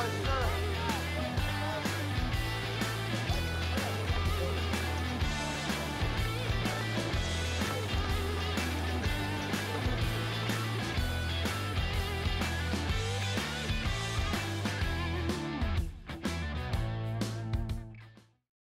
Arthur.